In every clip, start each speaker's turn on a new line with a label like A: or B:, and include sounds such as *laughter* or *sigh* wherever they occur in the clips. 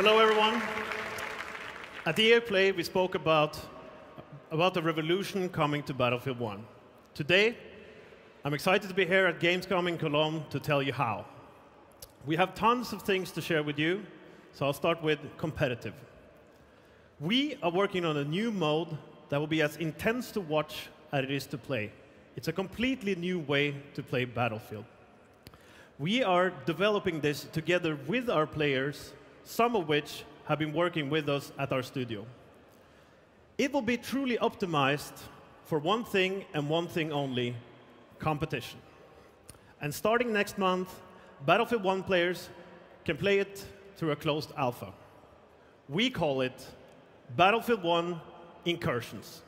A: Hello, everyone. At EA Play, we spoke about, about the revolution coming to Battlefield 1. Today, I'm excited to be here at Gamescom in Cologne to tell you how. We have tons of things to share with you, so I'll start with competitive. We are working on a new mode that will be as intense to watch as it is to play. It's a completely new way to play Battlefield. We are developing this together with our players, some of which have been working with us at our studio. It will be truly optimized for one thing and one thing only competition. And starting next month, Battlefield 1 players can play it through a closed alpha. We call it Battlefield 1 Incursions.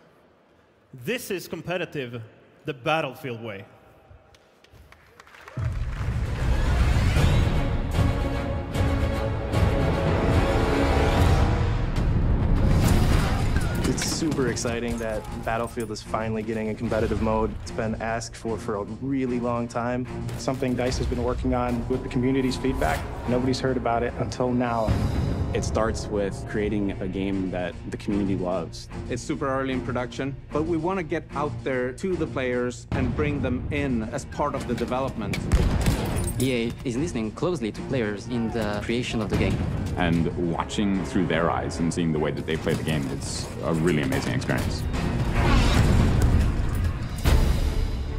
A: This is competitive the Battlefield way.
B: It's super exciting that Battlefield is finally getting a competitive mode. It's been asked for for a really long time.
C: Something DICE has been working on with the community's feedback. Nobody's heard about it until now.
D: It starts with creating a game that the community loves.
E: It's super early in production, but we want to get out there to the players and bring them in as part of the development.
F: EA is listening closely to players in the creation of the game.
G: And watching through their eyes and seeing the way that they play the game, it's a really amazing experience.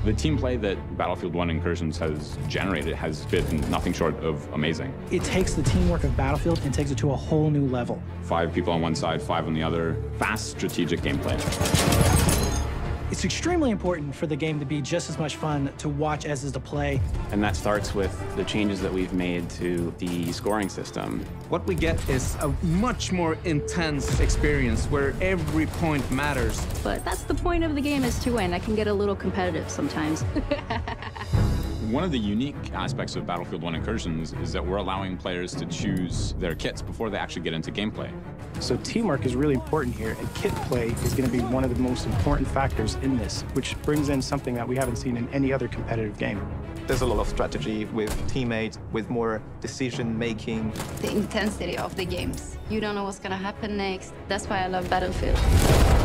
G: The team play that Battlefield 1 Incursions has generated has been nothing short of amazing.
H: It takes the teamwork of Battlefield and takes it to a whole new level.
G: Five people on one side, five on the other. Fast, strategic gameplay.
H: It's extremely important for the game to be just as much fun to watch as is to play.
D: And that starts with the changes that we've made to the scoring system.
E: What we get is a much more intense experience where every point matters.
I: But that's the point of the game is to win. I can get a little competitive sometimes. *laughs*
G: One of the unique aspects of Battlefield 1 Incursions is that we're allowing players to choose their kits before they actually get into gameplay.
C: So teamwork is really important here, and kit play is going to be one of the most important factors in this, which brings in something that we haven't seen in any other competitive game.
J: There's a lot of strategy with teammates, with more decision making.
I: the intensity of the games. You don't know what's going to happen next. That's why I love Battlefield.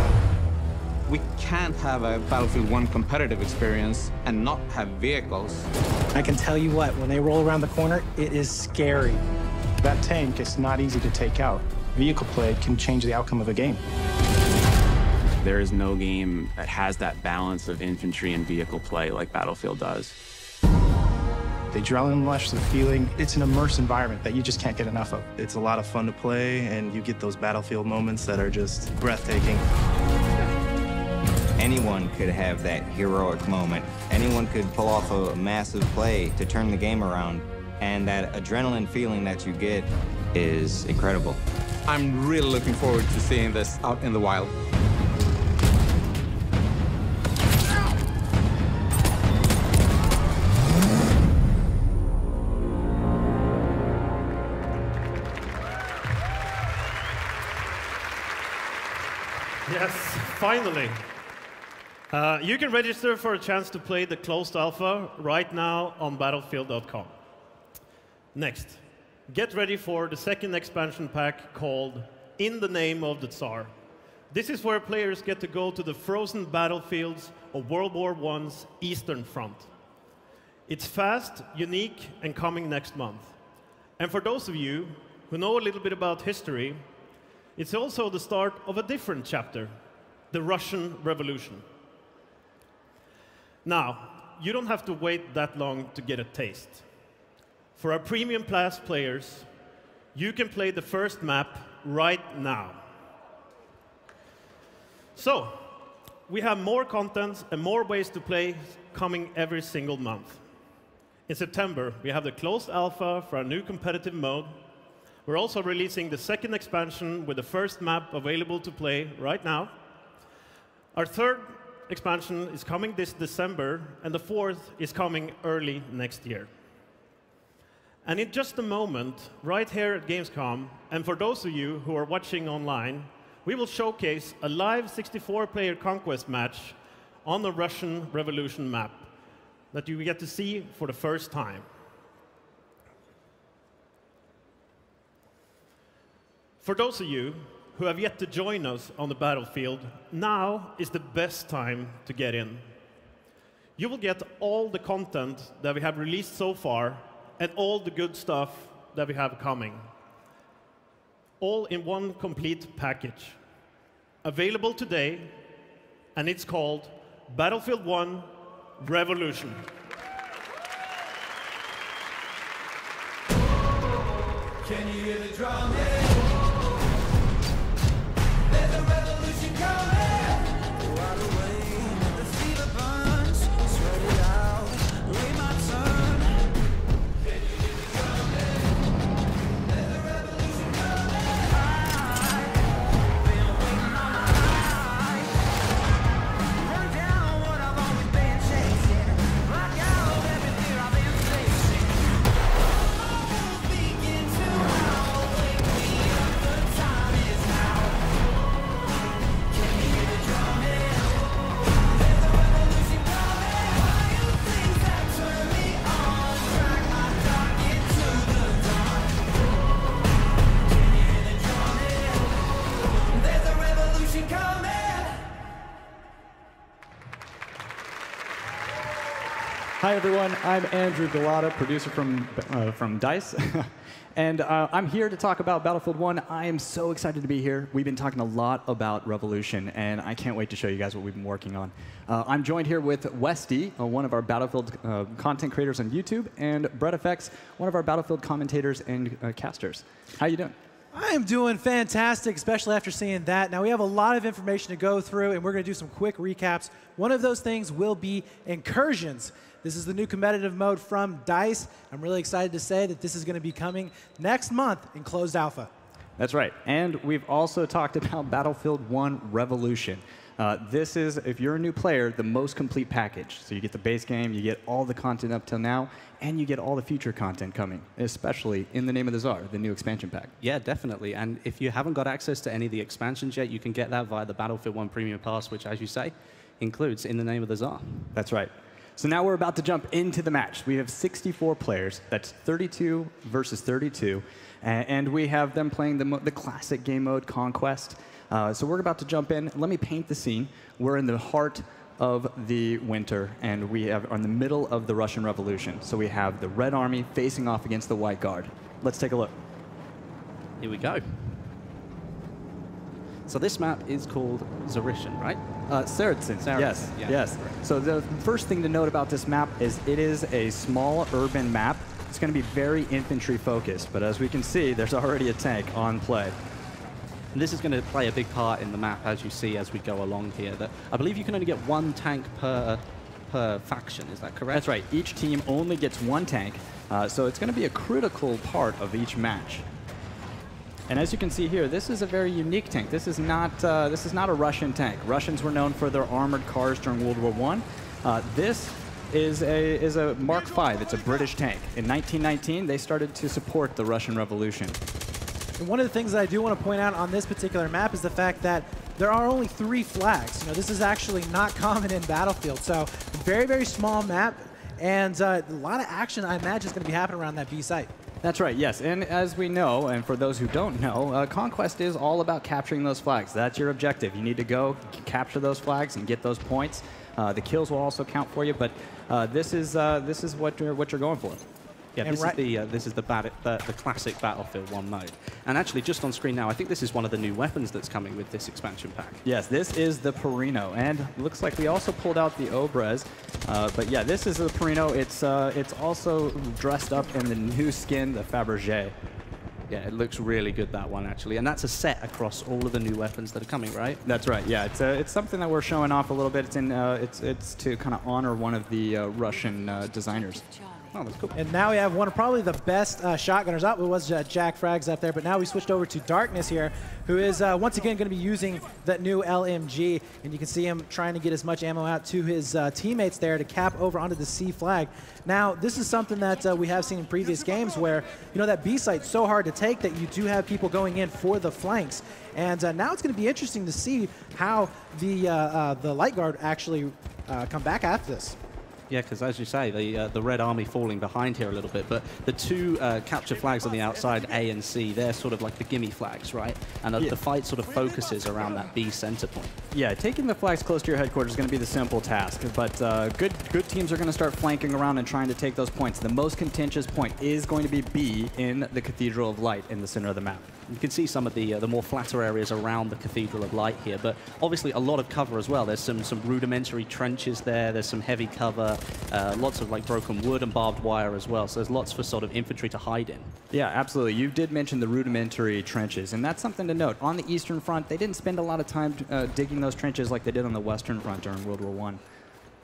E: We can't have a Battlefield 1 competitive experience and not have vehicles.
H: I can tell you what, when they roll around the corner, it is scary.
C: That tank is not easy to take out. Vehicle play can change the outcome of a game.
D: There is no game that has that balance of infantry and vehicle play like Battlefield does.
C: The adrenaline rush, the feeling, it's an immersed environment that you just can't get enough of.
B: It's a lot of fun to play, and you get those Battlefield moments that are just breathtaking.
K: Anyone could have that heroic moment. Anyone could pull off a massive play to turn the game around. And that adrenaline feeling that you get is incredible.
E: I'm really looking forward to seeing this out in the wild.
A: Yes, finally. Uh, you can register for a chance to play the closed alpha right now on battlefield.com. Next, get ready for the second expansion pack called In the Name of the Tsar. This is where players get to go to the frozen battlefields of World War I's Eastern Front. It's fast, unique, and coming next month. And for those of you who know a little bit about history, it's also the start of a different chapter, the Russian Revolution. Now, you don't have to wait that long to get a taste. For our premium class players, you can play the first map right now. So, we have more content and more ways to play coming every single month. In September, we have the closed alpha for our new competitive mode. We're also releasing the second expansion with the first map available to play right now. Our third expansion is coming this December, and the fourth is coming early next year. And in just a moment, right here at Gamescom, and for those of you who are watching online, we will showcase a live 64-player conquest match on the Russian Revolution map that you get to see for the first time. For those of you who have yet to join us on the battlefield, now is the best time to get in. You will get all the content that we have released so far and all the good stuff that we have coming, all in one complete package. Available today, and it's called Battlefield 1 Revolution.
L: Can you hear the drum hit?
M: Hi everyone, I'm Andrew Gulotta, producer from uh, from Dice, *laughs* and uh, I'm here to talk about Battlefield 1. I am so excited to be here. We've been talking a lot about Revolution, and I can't wait to show you guys what we've been working on. Uh, I'm joined here with Westy, uh, one of our Battlefield uh, content creators on YouTube, and Brett Effects, one of our Battlefield commentators and uh, casters. How you doing?
N: I am doing fantastic, especially after seeing that. Now, we have a lot of information to go through, and we're going to do some quick recaps. One of those things will be incursions. This is the new competitive mode from DICE. I'm really excited to say that this is going to be coming next month in closed alpha.
M: That's right. And we've also talked about Battlefield 1 Revolution. Uh, this is, if you're a new player, the most complete package. So you get the base game, you get all the content up till now, and you get all the future content coming, especially in the name of the Tsar, the new expansion pack.
O: Yeah, definitely. And if you haven't got access to any of the expansions yet, you can get that via the Battlefield 1 Premium Pass, which, as you say, includes In the Name of the Tsar.
M: That's right. So now we're about to jump into the match. We have 64 players. That's 32 versus 32. And we have them playing the, the classic game mode, Conquest. Uh, so we're about to jump in. Let me paint the scene. We're in the heart of the winter, and we have, are in the middle of the Russian Revolution. So we have the Red Army facing off against the White Guard. Let's take a look.
O: Here we go. So this map is called Tsaritsyn, right?
M: Uh,
O: Tsaritsyn.
M: Yes.
O: yeah.
M: Yes. So the first thing to note about this map is it is a small urban map. It's going to be very infantry focused, but as we can see, there's already a tank on play.
O: And this is going to play a big part in the map, as you see as we go along here. That I believe you can only get one tank per per faction. Is that correct?
M: That's right. Each team only gets one tank, uh, so it's going to be a critical part of each match. And as you can see here, this is a very unique tank. This is not uh, this is not a Russian tank. Russians were known for their armored cars during World War One. Uh, this is a is a Mark V. It's a British tank. In 1919, they started to support the Russian Revolution.
N: And one of the things that I do want to point out on this particular map is the fact that there are only three flags. You know, this is actually not *laughs* common in Battlefield. So, very, very small map, and uh, a lot of action, I imagine, is going to be happening around that B site.
M: That's right, yes. And as we know, and for those who don't know, uh, Conquest is all about capturing those flags. That's your objective. You need to go capture those flags and get those points. Uh, the kills will also count for you, but uh, this is uh, this is what you're what you're going for.
O: Yeah,
N: And
O: this
N: right-
O: is the uh, this is the, bat- the the classic Battlefield 1 mode. And actually, just on screen now, I think this is one of the new weapons that's coming with this expansion pack.
M: Yes, this is the Perino, and looks like we also pulled out the Obrez. Uh, but yeah, this is the Perino. It's uh, it's also dressed up in the new skin, the Fabergé.
O: Yeah, it looks really good that one actually, and that's a set across all of the new weapons that are coming, right?
M: That's right. Yeah, it's uh, it's something that we're showing off a little bit. It's in uh, it's it's to kind of honor one of the uh, Russian uh, designers.
O: Oh, that's cool.
N: And now we have one of probably the best uh, shotgunners up. It was uh, Jack Frags up there, but now we switched over to Darkness here, who is uh, once again going to be using that new LMG. And you can see him trying to get as much ammo out to his uh, teammates there to cap over onto the C flag. Now, this is something that uh, we have seen in previous games where, you know, that B site's so hard to take that you do have people going in for the flanks. And uh, now it's going to be interesting to see how the, the White Guard actually come back after this.
O: Yeah, because as you say, the uh, the Red Army falling behind here a little bit, but the two uh, capture flags on the outside, A and C, they're sort of like the gimme flags, right? And uh,
M: Yeah.
O: the fight sort of focuses around that B center point.
M: Yeah, taking the flags close to your headquarters is going to be the simple task, but uh, good good teams are going to start flanking around and trying to take those points. The most contentious point is going to be B in the Cathedral of Light in the center of the map.
O: You can see some of the uh, the more flatter areas around the Cathedral of Light here, but obviously a lot of cover as well. There's some some rudimentary trenches there. There's some heavy cover, uh, lots of like broken wood and barbed wire as well. So there's lots for sort of infantry to hide in.
M: Yeah, absolutely. You did mention the rudimentary trenches, and that's something to note. On the Eastern Front, they didn't spend a lot of time uh, digging those trenches like they did on the Western Front during World War One.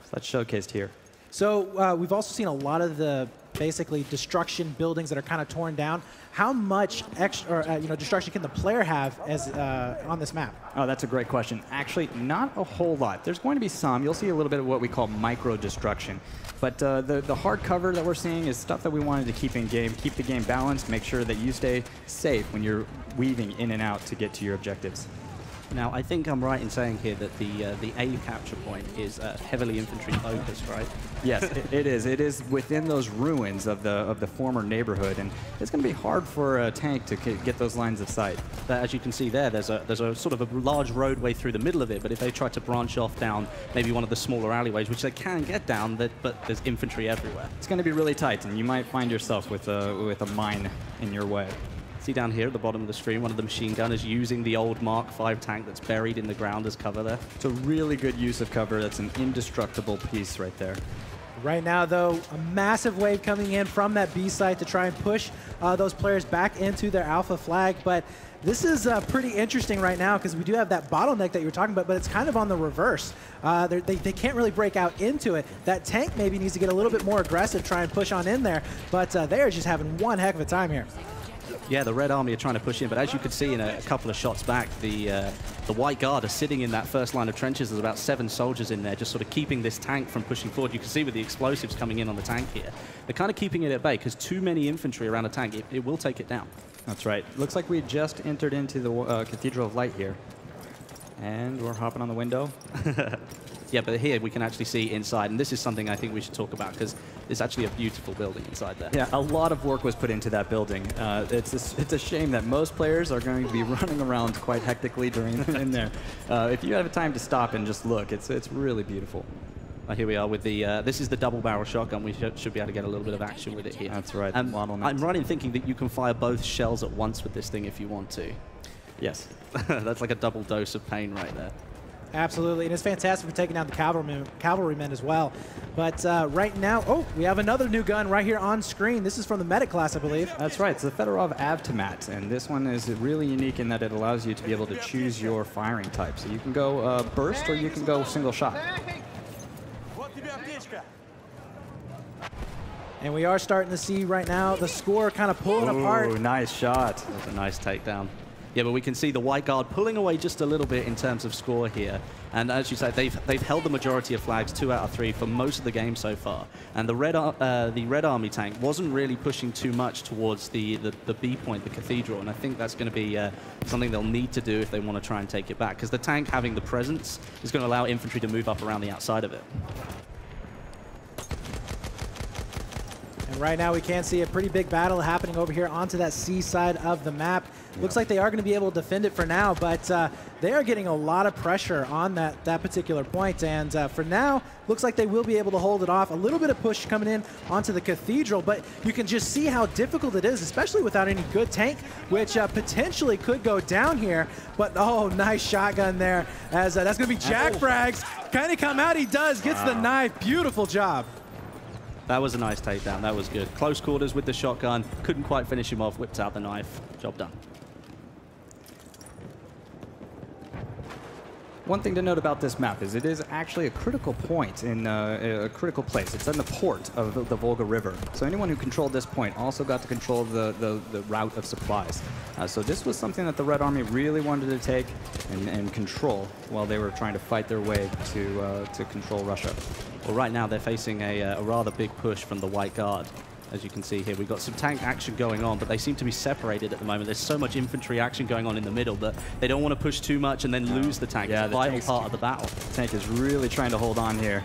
M: So that's showcased here.
N: So uh, we've also seen a lot of the basically destruction buildings that are kind of torn down. How much extra, uh, you know, destruction can the player have as uh, on this map?
M: Oh, that's a great question. Actually, not a whole lot. There's going to be some. You'll see a little bit of what we call micro destruction. But uh, the, the hard cover that we're seeing is stuff that we wanted to keep in game, keep the game balanced, make sure that you stay safe when you're weaving in and out to get to your objectives.
O: Now, I think I'm right in saying here that the uh, the A capture point is uh, heavily infantry focused, right?
M: Yes, it, it is. It is within those ruins of the of the former neighborhood, and it's going to be hard for a tank to get those lines of sight.
O: But as you can see there, there's a there's a sort of a large roadway through the middle of it. But if they try to branch off down maybe one of the smaller alleyways, which they can get down, that but there's infantry everywhere.
M: It's going to be really tight, and you might find yourself with a with a mine in your way.
O: See down here at the bottom of the screen, one of the machine gunners using the old Mark V tank that's buried in the ground as cover there.
M: It's a really good use of cover. That's an indestructible piece right there.
N: Right now, though, a massive wave coming in from that B site to try and push uh, those players back into their alpha flag. But this is uh, pretty interesting right now because we do have that bottleneck that you were talking about, but it's kind of on the reverse. Uh, they're- they, they can't really break out into it. That tank maybe needs to get a little bit more aggressive, try and push on in there. But uh, they are just having one heck of a time here.
O: Yeah, the Red Army are trying to push in, but as you could see in a, a couple of shots back, the uh, the White Guard are sitting in that first line of trenches. There's about seven soldiers in there, just sort of keeping this tank from pushing forward. You can see with the explosives coming in on the tank here, they're kind of keeping it at bay because too many infantry around a tank, it, it will take it down.
M: That's right. Looks like we just entered into the uh, Cathedral of Light here. And we're hopping on the window. *laughs*
O: Yeah, but here we can actually see inside, and this is something I think we should talk about because it's actually a beautiful building inside there.
M: Yeah, a lot of work was put into that building. Uh, it's, a, it's a shame that most players are going to be *laughs* running around quite hectically during in there. Uh, if you have a time to stop and just look, it's, it's really beautiful.
O: Uh, here we are with the, uh, this is the double barrel shotgun. We should, should be able to get a little bit of action with it here.
M: That's right.
O: Um. I'm right in thinking that you can fire both shells at once with this thing if you want to.
M: Yes. *laughs*
O: That's like a double dose of pain right there.
N: Absolutely, and it's fantastic for taking down the cavalrymen, cavalrymen as well. But uh, right now, oh, we have another new gun right here on screen. This is from the medic class, I believe.
M: That's right. It's the Fedorov Avtomat, and this one is really unique in that it allows you to be able to choose your firing type. So you can go uh, burst or you can go single shot.
N: And we are starting to see right now the score kind of pulling apart.
M: Ooh, nice shot.
O: That was a nice takedown. Yeah, but we can see the White Guard pulling away just a little bit in terms of score here. And as you said, they've they've held the majority of flags, two out of three, for most of the game so far. And the Red uh, the Red Army tank wasn't really pushing too much towards the, the, the B point, the Cathedral. And I think that's going to be uh, something they'll need to do if they want to try and take it back. Because the tank having the presence is going to allow infantry to move up around the outside of it.
N: And right now we can see a pretty big battle happening over here onto that C side of the map. Looks like they are going to be able to defend it for now, but uh, they are getting a lot of pressure on that, that particular point. And uh, for now, looks like they will be able to hold it off. A little bit of push coming in onto the Cathedral, but you can just see how difficult it is, especially without any good tank, which uh, potentially could go down here. But oh, nice shotgun there. As uh, That's going to be Jack Frags. Kind of come out, he does, gets the knife. Beautiful job.
O: That was a nice takedown. That was good. Close quarters with the shotgun. Couldn't quite finish him off. Whipped out the knife. Job done.
M: One thing to note about this map is it is actually a critical point in uh, a critical place. It's in the port of the, the Volga River. So anyone who controlled this point also got to control the, the, the route of supplies. Uh, so this was something that the Red Army really wanted to take and, and control while they were trying to fight their way to, uh, to control Russia.
O: Well, right now they're facing a, uh, a rather big push from the White Guard. As you can see here, we've got some tank action going on, but they seem to be separated at the moment. There's so much infantry action going on in the middle that they don't want to push too much and then lose the tank.
M: Yeah,
O: it's
M: the
O: a vital part of the battle.
M: Tank is really trying to hold on here.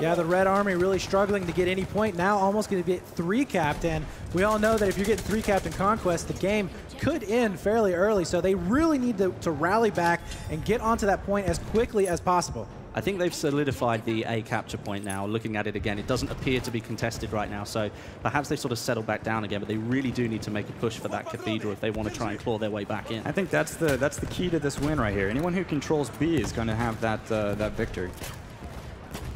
N: Yeah, the Red Army really struggling to get any point. Now almost going to get three capped in. We all know that if you're getting three capped in Conquest, the game could end fairly early. So they really need to, to rally back and get onto that point as quickly as possible.
O: I think they've solidified the A capture point now. Looking at it again, it doesn't appear to be contested right now, so perhaps they sort of settled back down again. But they really do need to make a push for that cathedral if they want to try and claw their way back in.
M: I think that's the that's the key to this win right here. Anyone who controls B is going to have that uh, that victory.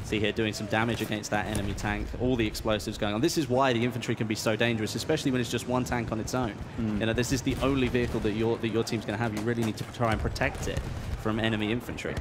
O: See here doing some damage against that enemy tank, all the explosives going on. This is why the infantry can be so dangerous, especially when it's just one tank on its own.
M: Mm.
O: You know, this is the only vehicle that your that your team's going to have. You really need to try and protect it from enemy infantry.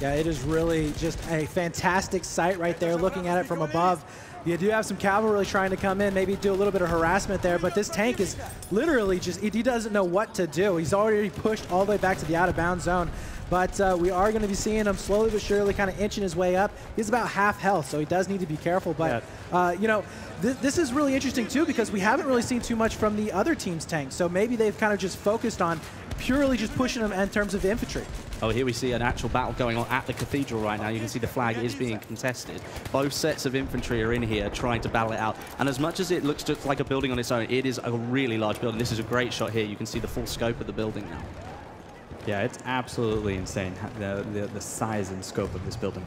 N: Yeah, it is really just a fantastic sight right there looking at it from above. You do have some cavalry trying to come in, maybe do a little bit of harassment there, but this tank is literally just, he doesn't know what to do. He's already pushed all the way back to the out of bounds zone. But uh, we are going to be seeing him slowly but surely kind of inching his way up. He's about half health, so he does need to be careful. But, uh, you know, th this is really interesting, too, because we haven't really seen too much from the other team's tanks. So maybe they've kind of just focused on purely just pushing them in terms of infantry.
O: Oh, here we see an actual battle going on at the cathedral right now. You can see the flag is being contested. Both sets of infantry are in here trying to battle it out. And as much as it looks just like a building on its own, it is a really large building. This is a great shot here. You can see the full scope of the building now.
M: Yeah, it's absolutely insane the, the the size and scope of this building.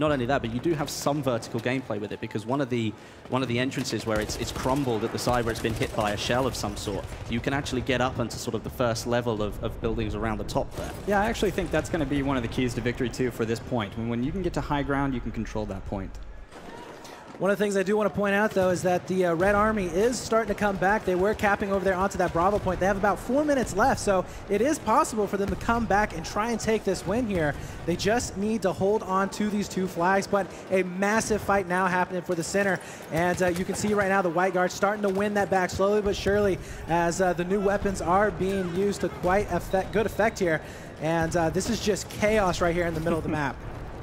O: Not only that, but you do have some vertical gameplay with it because one of the one of the entrances where it's it's crumbled at the side where it's been hit by a shell of some sort, you can actually get up onto sort of the first level of, of buildings around the top there.
M: Yeah, I actually think that's going to be one of the keys to victory too for this point. When, when you can get to high ground, you can control that point.
N: One of the things I do want to point out, though, is that the uh, Red Army is starting to come back. They were capping over there onto that Bravo point. They have about four minutes left, so it is possible for them to come back and try and take this win here. They just need to hold on to these two flags, but a massive fight now happening for the center. And uh, you can see right now the White Guard starting to win that back slowly but surely as uh, the new weapons are being used to quite effect, good effect here. And uh, this is just chaos right here in the middle of the map.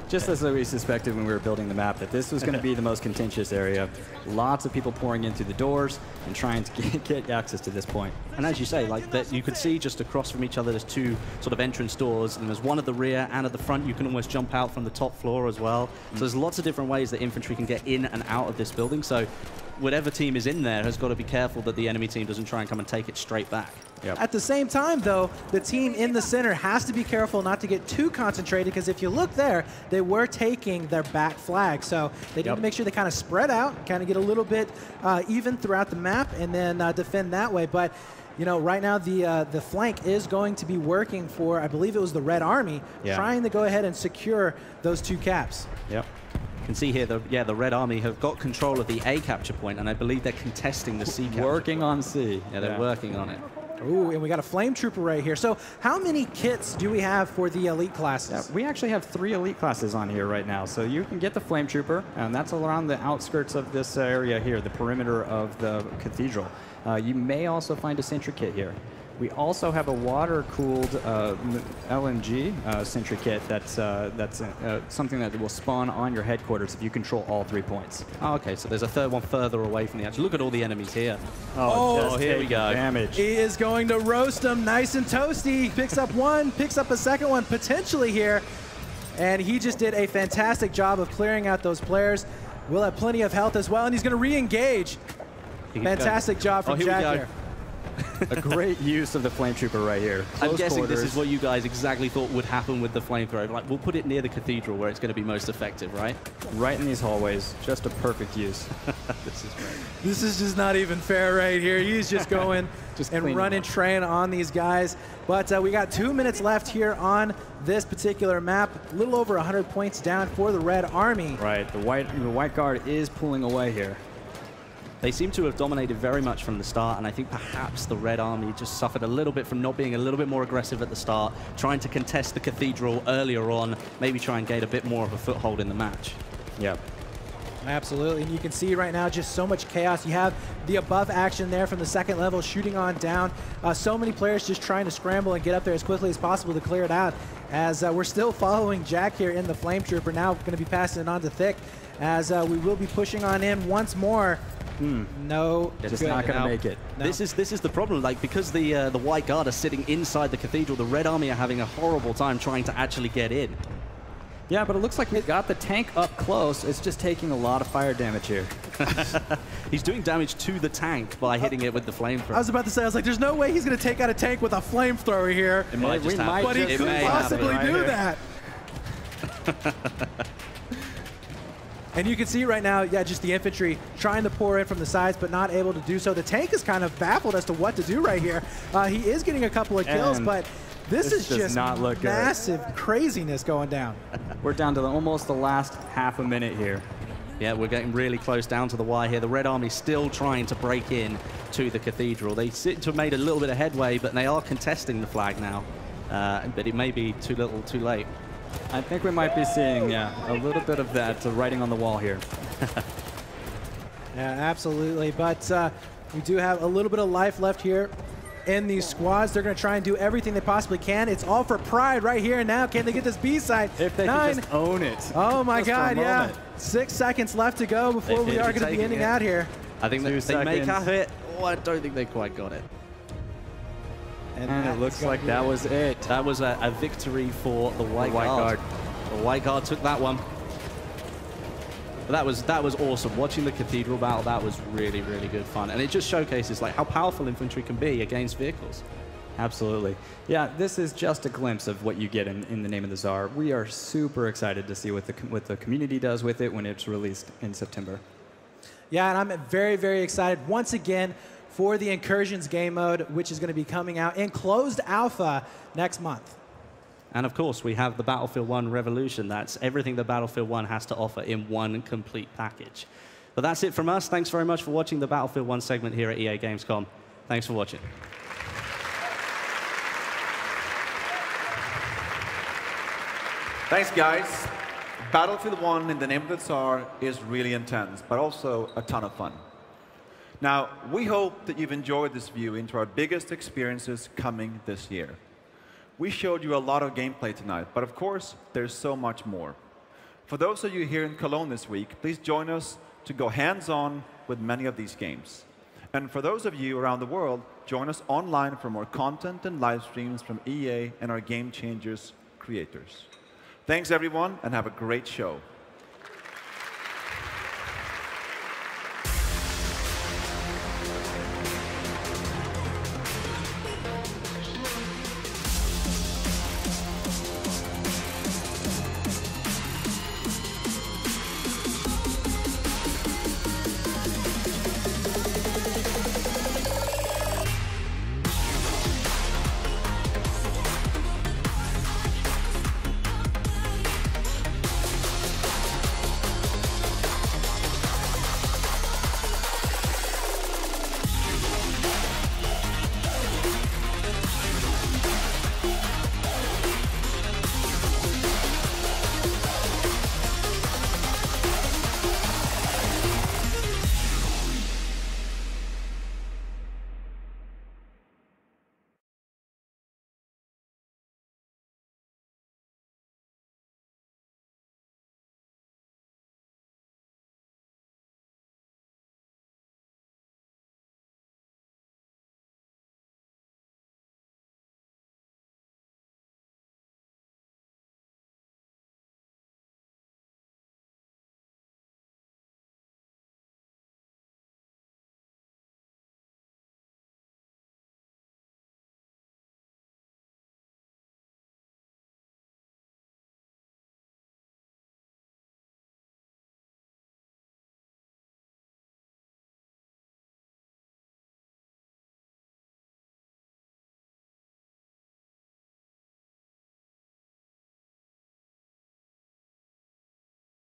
M: Just as we suspected when we were building the map, that this was going to be the most contentious area. Lots of people pouring in through the doors and trying to get, get access to this point.
O: And as you say, like that, you could see just across from each other, there's two sort of entrance doors, and there's one at the rear and at the front. You can almost jump out from the top floor as well. So there's lots of different ways that infantry can get in and out of this building. So whatever team is in there has got to be careful that the enemy team doesn't try and come and take it straight back.
N: At the same time, though, the team in the center has to be careful not to get too concentrated because if you look there, they were taking their back flag. So they need
M: Yep.
N: to make sure they kind of spread out, kind of get a little bit uh, even throughout the map and then uh, defend that way. But you know, right now the uh, the flank is going to be working for, I believe it was the Red Army,
O: Yeah.
N: trying to go ahead and secure those two caps.
M: Yep.
O: You can see here, the, yeah, the Red Army have got control of the A capture point, and I believe they're contesting the C capture
M: Working
O: point.
M: on C.
O: Yeah, they're
M: Yeah.
O: working on it.
N: Ooh, and we got a flame trooper right here. So how many kits do we have for the elite classes?
M: Yeah, we actually have three elite classes on here right now. So you can get the Flame Trooper, and that's around the outskirts of this area here, the perimeter of the cathedral. Uh, you may also find a sentry kit here. We also have a water-cooled uh, m- LMG uh, sentry kit that's, uh, that's uh, something that will spawn on your headquarters if you control all three points.
O: Oh, okay, so there's a third one further away from the edge. Look at all the enemies here.
N: Oh,
O: Oh, here we go.
M: Damage.
N: He is going to roast them nice and toasty. Picks up one, picks up a second one potentially here. And he just did a fantastic job of clearing out those players. Will have plenty of health as well, and he's going to re-engage.
O: He can go.
N: Fantastic job
O: Oh,
N: from
O: here we
N: Jack
O: go.
N: here.
M: A great use of the Flame Trooper right here.
O: I'm
M: Close
O: guessing this is what you guys exactly thought would happen with the flamethrower. Like, we'll put it near the cathedral where it's going to be most effective, right?
M: Right in these hallways. Just a perfect use. *laughs*
O: this is great.
N: This is just not even fair right here. He's just *laughs* going
M: Just
N: and running
M: them
N: train on these guys. But uh, we got two minutes left here on this particular map. A little over 100 points down for the Red Army.
M: Right, the white the white guard is pulling away here.
O: They seem to have dominated very much from the start, and I think perhaps the Red Army just suffered a little bit from not being a little bit more aggressive at the start, trying to contest the cathedral earlier on, maybe try and gain a bit more of a foothold in the match.
M: Yeah.
N: Absolutely, and you can see right now just so much chaos. You have the above action there from the second level shooting on down. Uh, so many players just trying to scramble and get up there as quickly as possible to clear it out. As uh, we're still following Jack here in the Flame Trooper, now going to be passing it on to Thick, as uh, we will be pushing on in once more. No,
M: Just
N: good.
M: not going to
O: Now,
M: make it.
N: No.
O: This is this is the problem. Like because the uh, the White Guard are sitting inside the cathedral, the Red Army are having a horrible time trying to actually get in.
M: Yeah, but it looks like we got the tank up close. It's just taking a lot of fire damage here. *laughs*
O: He's doing damage to the tank by hitting it with the flamethrower.
N: I was about to say, I was like, there's no way he's going to take out a tank with a flamethrower here.
O: It might just
N: We
O: happen.
N: But he
O: It
N: could possibly
O: happen.
N: do
O: Right
N: that. *laughs* And you can see right now, yeah, just the infantry trying to pour in from the sides, but not able to do so. The tank is kind of baffled as to what to do right here. Uh, he is getting a couple of kills,
M: And
N: but this,
M: this
N: is just
M: not look good.
N: massive craziness going down. *laughs*
M: We're down to the, almost the last half a minute here.
O: Yeah, we're getting really close down to the wire here. The Red Army still trying to break in to the cathedral. They seem to have made a little bit of headway, but they are contesting the flag now. Uh, but it may be too little, too late.
M: I think we might be seeing, yeah, a little bit of that uh, writing on the wall here. *laughs*
N: Yeah, absolutely. But uh, we do have a little bit of life left here in these squads. They're going to try and do everything they possibly can. It's all for pride right here and now. Can they get this B side?
M: If they
N: Nine.
M: can just own it.
N: Oh my
M: Just
N: God! Yeah, six seconds left to go before
O: They
N: we are going to be ending
O: it.
N: out here.
O: I think
M: Two
O: that they may
M: seconds.
O: have it. Oh, I don't think they quite got it.
M: And
N: that
M: it
N: is
M: looks like that
N: it.
M: was it.
O: That was a, a victory for the White,
M: White
O: Guard.
M: Guard.
O: The White Guard took that one. But that was that was awesome. Watching the cathedral battle, that was really really good fun, and it just showcases like how powerful infantry can be against vehicles.
M: Absolutely. Yeah, this is just a glimpse of what you get in, in the name of the Tsar. We are super excited to see what the, what the community does with it when it's released in September.
N: Yeah, and I'm very, very excited once again for the Incursions game mode, which is going to be coming out in closed alpha next month.
O: And of course, we have the Battlefield 1 Revolution. That's everything that Battlefield 1 has to offer in one complete package. But that's it from us. Thanks very much for watching the Battlefield 1 segment here at EA Gamescom. Thanks for watching.
P: Thanks, guys. Battlefield 1 in the name of the Tsar is really intense, but also a ton of fun. Now, we hope that you've enjoyed this view into our biggest experiences coming this year. We showed you a lot of gameplay tonight, but of course, there's so much more. For those of you here in Cologne this week, please join us to go hands-on with many of these games. And for those of you around the world, join us online for more content and live streams from EA and our Game Changers creators. Thanks, everyone, and have a great show.